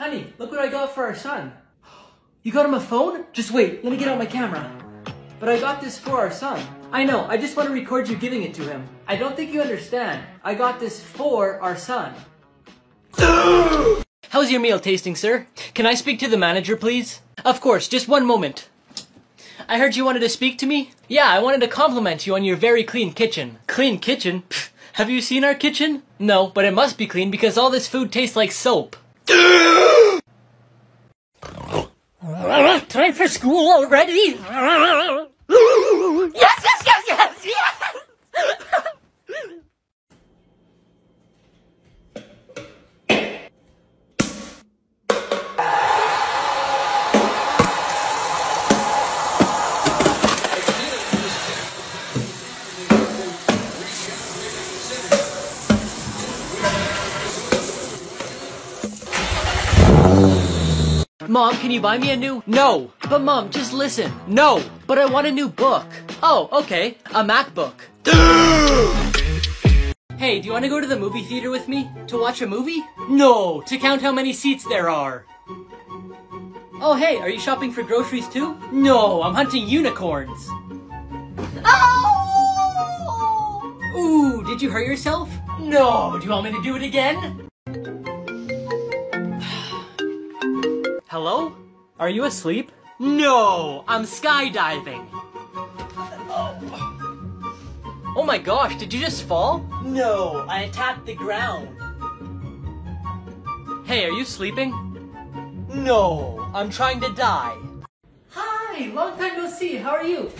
Honey, look what I got for our son. You got him a phone? Just wait, let me get out my camera. But I got this for our son. I know, I just want to record you giving it to him. I don't think you understand. I got this for our son. How's your meal tasting, sir? Can I speak to the manager, please? Of course, just one moment. I heard you wanted to speak to me? Yeah, I wanted to compliment you on your very clean kitchen. Clean kitchen? Pfft, have you seen our kitchen? No, but it must be clean because all this food tastes like soap. Time for school already? Mom, can you buy me a new? No. But mom, just listen. No. But I want a new book. Oh, okay. A MacBook. hey, do you want to go to the movie theater with me? To watch a movie? No, to count how many seats there are. Oh, hey, are you shopping for groceries too? No, I'm hunting unicorns. Oh! Ooh, did you hurt yourself? No, do you want me to do it again? Hello? Are you asleep? No, I'm skydiving. Oh my gosh, did you just fall? No, I attacked the ground. Hey, are you sleeping? No, I'm trying to die. Hi, long time no see. How are you?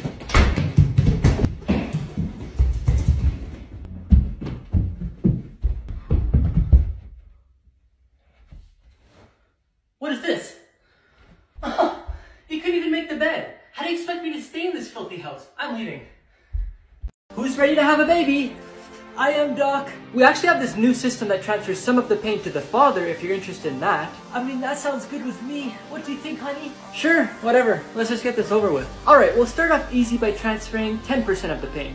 What is this? he couldn't even make the bed. How do you expect me to stay in this filthy house? I'm leaving. Who's ready to have a baby? I am Doc. We actually have this new system that transfers some of the pain to the father if you're interested in that. I mean, that sounds good with me. What do you think, honey? Sure, whatever. Let's just get this over with. Alright, we'll start off easy by transferring 10% of the pain.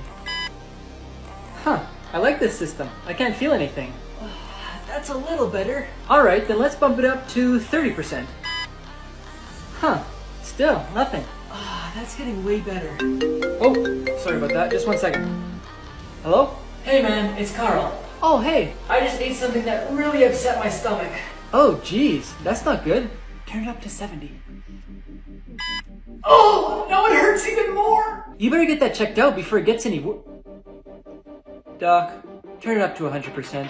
Huh, I like this system. I can't feel anything. That's a little better. Alright, then let's bump it up to 30%. Huh, still nothing. Ah, that's getting way better. Oh, sorry about that. Just one second. Hello? Hey man, it's Carl. Oh, hey. I just ate something that really upset my stomach. Oh, geez, that's not good. Turn it up to 70. Oh, now it hurts even more. You better get that checked out before it gets any worse. Doc, turn it up to 100%.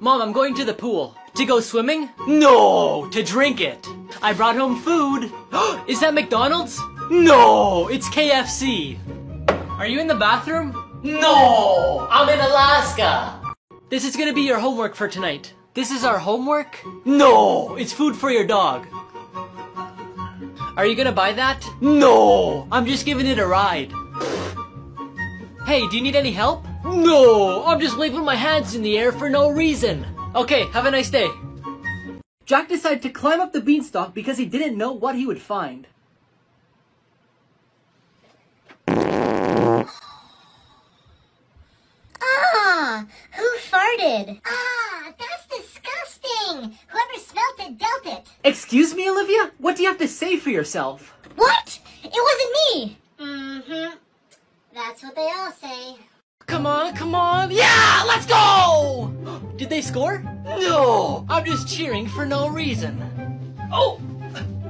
Mom, I'm going to the pool. To go swimming? No, to drink it. I brought home food. Is that McDonald's? No, it's KFC. Are you in the bathroom? No, I'm in Alaska. This is gonna be your homework for tonight. This is our homework? No, it's food for your dog. Are you gonna buy that? No, I'm just giving it a ride. Hey, do you need any help? No, I'm just waving my hands in the air for no reason. Okay, have a nice day. Jack decided to climb up the beanstalk because he didn't know what he would find. Ah, who farted? Ah, that's disgusting. Whoever smelt it dealt it. Excuse me, Olivia? What do you have to say for yourself? What? It wasn't me. Mm-hmm. That's what they all say. Come on, come on. Yeah, let's go! Did they score? No, I'm just cheering for no reason. Oh!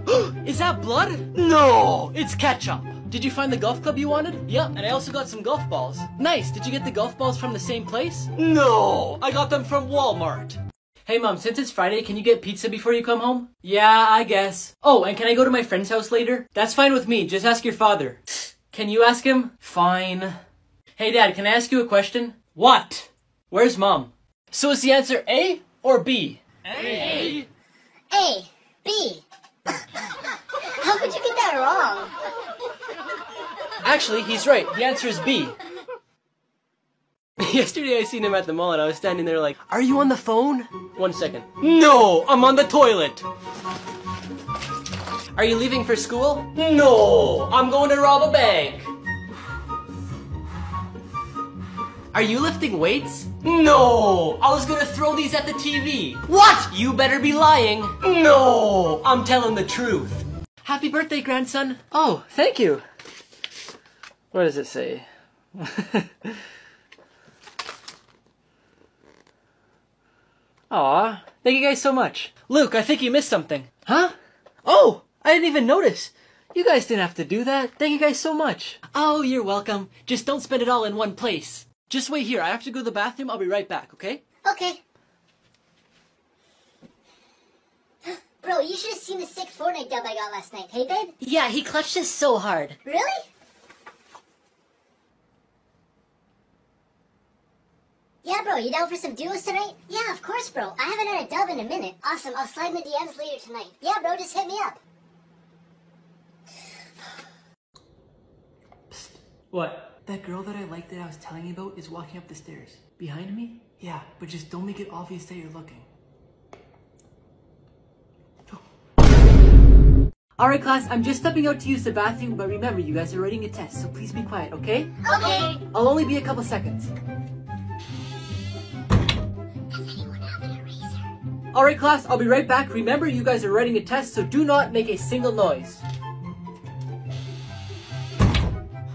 Is that blood? No, it's ketchup. Did you find the golf club you wanted? Yep, and I also got some golf balls. Nice, did you get the golf balls from the same place? No, I got them from Walmart. Hey mom, since it's Friday, can you get pizza before you come home? Yeah, I guess. Oh, and can I go to my friend's house later? That's fine with me, just ask your father. Can you ask him? Fine. Hey dad, can I ask you a question? What? Where's mom? So is the answer A or B? A. A. B. How could you get that wrong? Actually, he's right. The answer is B. Yesterday I seen him at the mall and I was standing there like, Are you on the phone? One second. No, I'm on the toilet. Are you leaving for school? No, I'm going to rob a bank. Are you lifting weights? No! I was gonna throw these at the TV. What? You better be lying. No! I'm telling the truth. Happy birthday, grandson. Oh, thank you. What does it say? Aw, thank you guys so much. Luke, I think you missed something. Huh? Oh, I didn't even notice. You guys didn't have to do that. Thank you guys so much. Oh, you're welcome. Just don't spend it all in one place. Just wait here. I have to go to the bathroom. I'll be right back, okay? Okay. Bro, you should have seen the sick Fortnite dub I got last night. Hey, babe? Yeah, he clutched us so hard. Really? Yeah, bro, you down for some duos tonight? Yeah, of course, bro. I haven't had a dub in a minute. Awesome, I'll slide in the DMs later tonight. Yeah, bro, just hit me up. What? That girl that I liked that I was telling you about is walking up the stairs. Behind me? Yeah, but just don't make it obvious that you're looking. Oh. Alright class, I'm just stepping out to use the bathroom, but remember, you guys are writing a test, so please be quiet, okay? Okay. I'll only be a couple seconds. Does anyone have an eraser? Alright class, I'll be right back. Remember, you guys are writing a test, so do not make a single noise.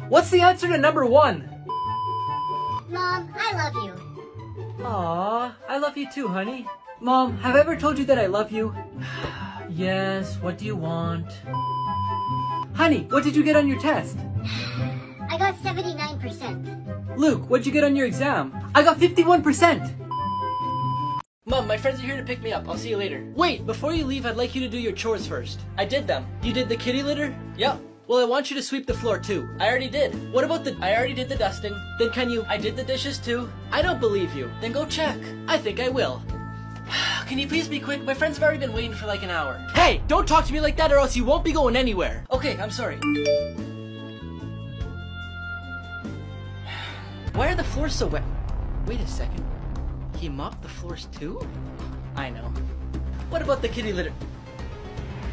What's the answer to number one? Mom, I love you. Aw, I love you too, honey. Mom, have I ever told you that I love you? yes, what do you want? Honey, what did you get on your test? I got 79%. Luke, what'd you get on your exam? I got 51%! Mom, my friends are here to pick me up. I'll see you later. Wait, before you leave, I'd like you to do your chores first. I did them. You did the kitty litter? Yep. Well, I want you to sweep the floor too. I already did. What about the- I already did the dusting. Then can you- I did the dishes too. I don't believe you. Then go check. I think I will. Can you please be quick? My friends have already been waiting for like an hour. Hey, don't talk to me like that or else you won't be going anywhere. Okay, I'm sorry. Why are the floors so wet? Wait a second. He mopped the floors too? I know. What about the kitty litter?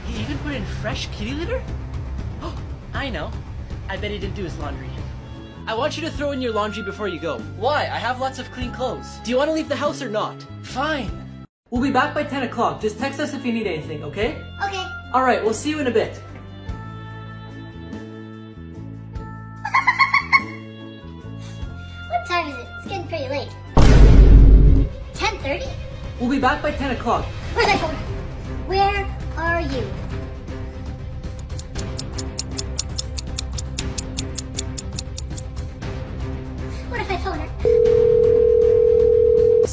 He even put in fresh kitty litter? I know. I bet he didn't do his laundry. I want you to throw in your laundry before you go. Why? I have lots of clean clothes. Do you want to leave the house or not? Fine. We'll be back by 10 o'clock. Just text us if you need anything, okay? Okay. Alright, we'll see you in a bit. What time is it? It's getting pretty late. 10.30? We'll be back by 10 o'clock. Where's my phone? Where are you?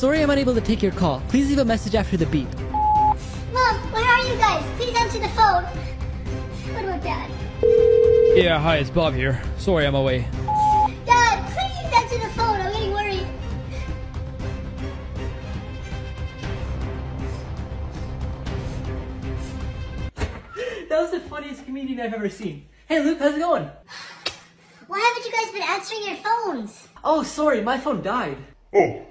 Sorry I'm unable to take your call. Please leave a message after the beep. Mom, where are you guys? Please answer the phone. What about Dad? Yeah, hi, it's Bob here. Sorry I'm away. Dad, please answer the phone. I'm getting worried. That was the funniest comedian I've ever seen. Hey Luke, how's it going? Why haven't you guys been answering your phones? Oh, sorry, my phone died. Oh,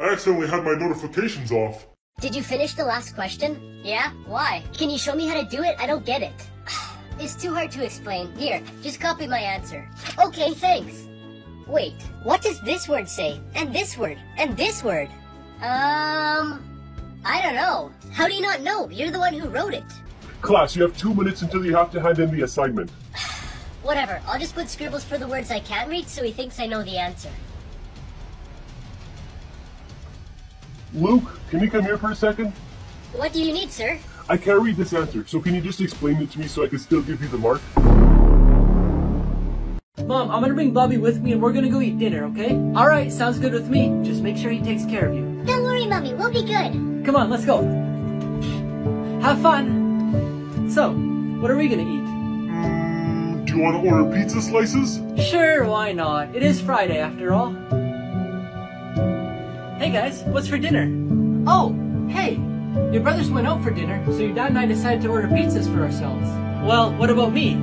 I accidentally had my notifications off. Did you finish the last question? Yeah? Why? Can you show me how to do it? I don't get it. It's too hard to explain. Here, just copy my answer. Okay, thanks. Wait, what does this word say? And this word? And this word? Um, I don't know. How do you not know? You're the one who wrote it. Class, you have two minutes until you have to hand in the assignment. Whatever, I'll just put scribbles for the words I can't read so he thinks I know the answer. Luke, can you come here for a second? What do you need, sir? I can't read this answer, so can you just explain it to me so I can still give you the mark? Mom, I'm gonna bring Bobby with me and we're gonna go eat dinner, okay? Alright, sounds good with me. Just make sure he takes care of you. Don't worry, Mommy, we'll be good. Come on, let's go. Have fun. So, what are we gonna eat? Do you want to order pizza slices? Sure, why not? It is Friday after all. Hey guys, what's for dinner? Oh, hey! Your brothers went out for dinner, so your dad and I decided to order pizzas for ourselves. Well, what about me?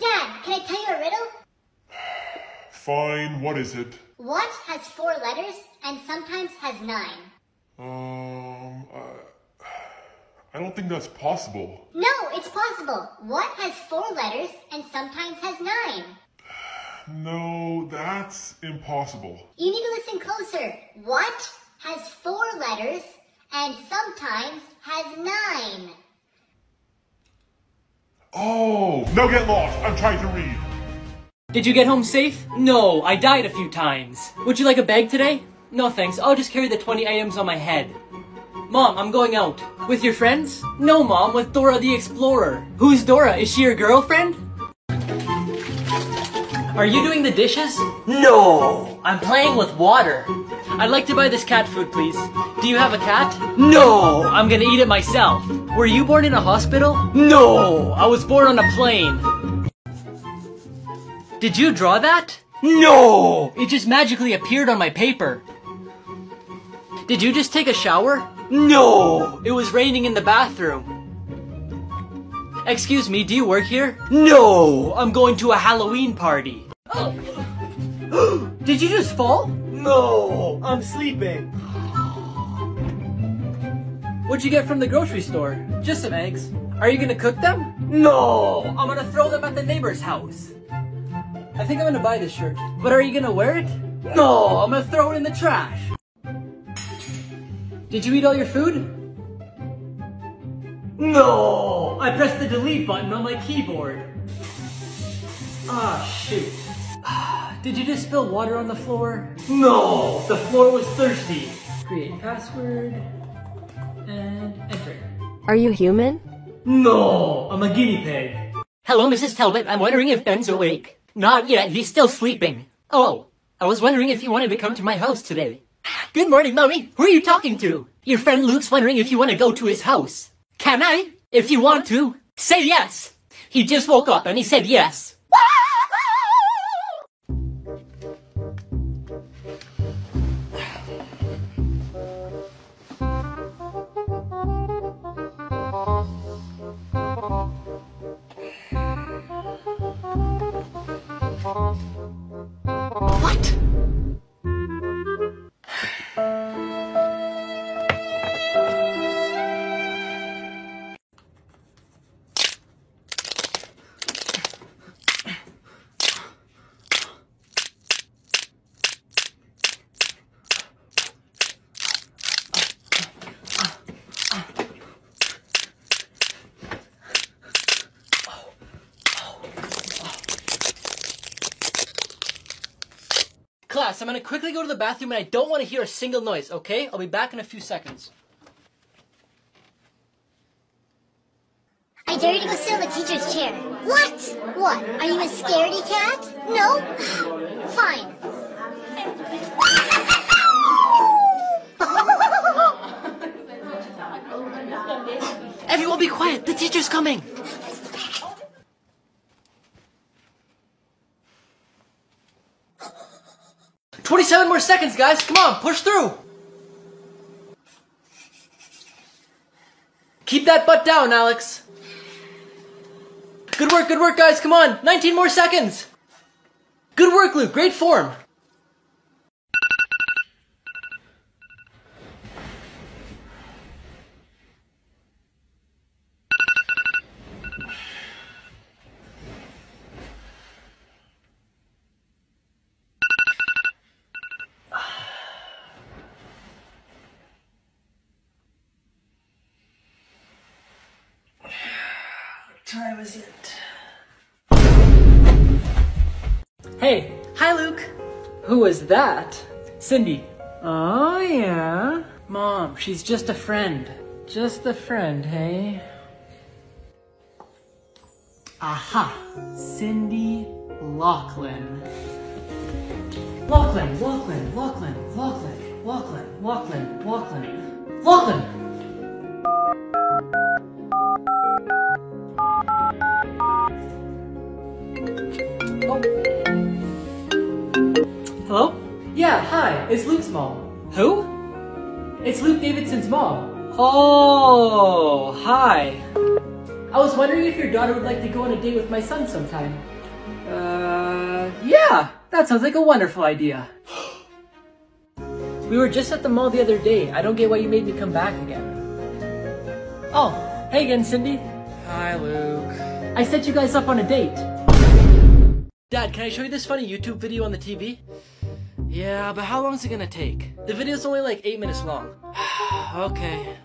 Dad, can I tell you a riddle? Fine, what is it? What has four letters and sometimes has nine? Um, uh, I don't think that's possible. No, it's possible. What has four letters and sometimes has nine? No, that's impossible. You need to listen closer. What has four letters and sometimes has nine? Oh, now get lost. I'm trying to read. Did you get home safe? No, I died a few times. Would you like a bag today? No thanks, I'll just carry the 20 items on my head. Mom, I'm going out. With your friends? No, Mom, with Dora the Explorer. Who's Dora? Is she your girlfriend? Are you doing the dishes? No! I'm playing with water. I'd like to buy this cat food, please. Do you have a cat? No! I'm gonna eat it myself. Were you born in a hospital? No! I was born on a plane. Did you draw that? No! It just magically appeared on my paper. Did you just take a shower? No! It was raining in the bathroom. Excuse me, do you work here? No! I'm going to a Halloween party. Did you just fall? No! I'm sleeping. What'd you get from the grocery store? Just some eggs. Are you gonna cook them? No! I'm gonna throw them at the neighbor's house. I think I'm gonna buy this shirt. But are you gonna wear it? No, I'm gonna throw it in the trash. Did you eat all your food? No! I pressed the delete button on my keyboard. Ah, shoot. Did you just spill water on the floor? No! The floor was thirsty. Create password and enter. Are you human? No! I'm a guinea pig. Hello, Mrs. Talbot. I'm wondering if Ben's awake. Not yet. He's still sleeping. Oh, I was wondering if you wanted to come to my house today. Good morning, Mommy. Who are you talking to? Your friend Luke's wondering if you want to go to his house. Can I? If you want to. Say yes. He just woke up and he said yes. What? Class, I'm gonna quickly go to the bathroom and I don't want to hear a single noise, okay? I'll be back in a few seconds. I dare you to go sit on the teacher's chair. What? What? Are you a scaredy cat? No? Fine. Everyone be quiet, the teacher's coming! Twenty-seven more seconds, guys! Come on, push through! Keep that butt down, Alex! Good work, good work, guys, come on! 19 more seconds! Good work, Luke, great form! Time is it? Hey, hi Luke. Who was that? Cindy. Oh yeah. Mom, she's just a friend. Just a friend, hey? Aha, Cindy Lachlan. Lachlan, Lachlan, Lachlan, Lachlan, Lachlan, Lachlan, Lachlan, Lachlan! Yeah, hi, it's Luke's mom. Who? It's Luke Davidson's mom. Oh, hi. I was wondering if your daughter would like to go on a date with my son sometime. Uh, yeah, that sounds like a wonderful idea. we were just at the mall the other day. I don't get why you made me come back again. Oh, hey again, Cindy. Hi, Luke. I set you guys up on a date. Dad, can I show you this funny YouTube video on the TV? Yeah, but how long is it gonna take? The video's only like 8 minutes long. okay.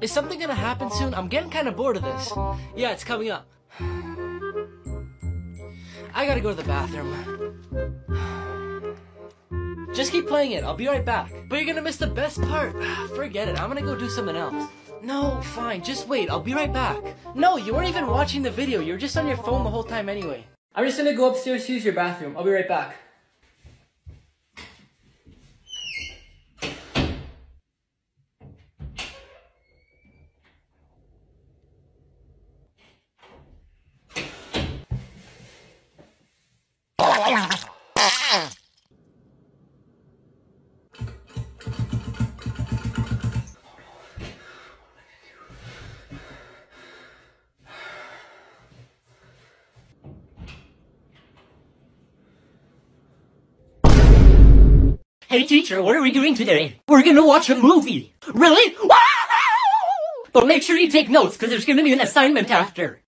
Is something gonna happen soon? I'm getting kinda bored of this. Yeah, it's coming up. I gotta go to the bathroom. Just keep playing it, I'll be right back. But you're gonna miss the best part. Forget it, I'm gonna go do something else. No, fine, just wait, I'll be right back. No, you weren't even watching the video, you were just on your phone the whole time anyway. I'm just gonna go upstairs to use your bathroom. I'll be right back. Hey teacher, what are we doing today? We're gonna watch a movie. Really? Wow! But make sure you take notes, because there's gonna be an assignment after.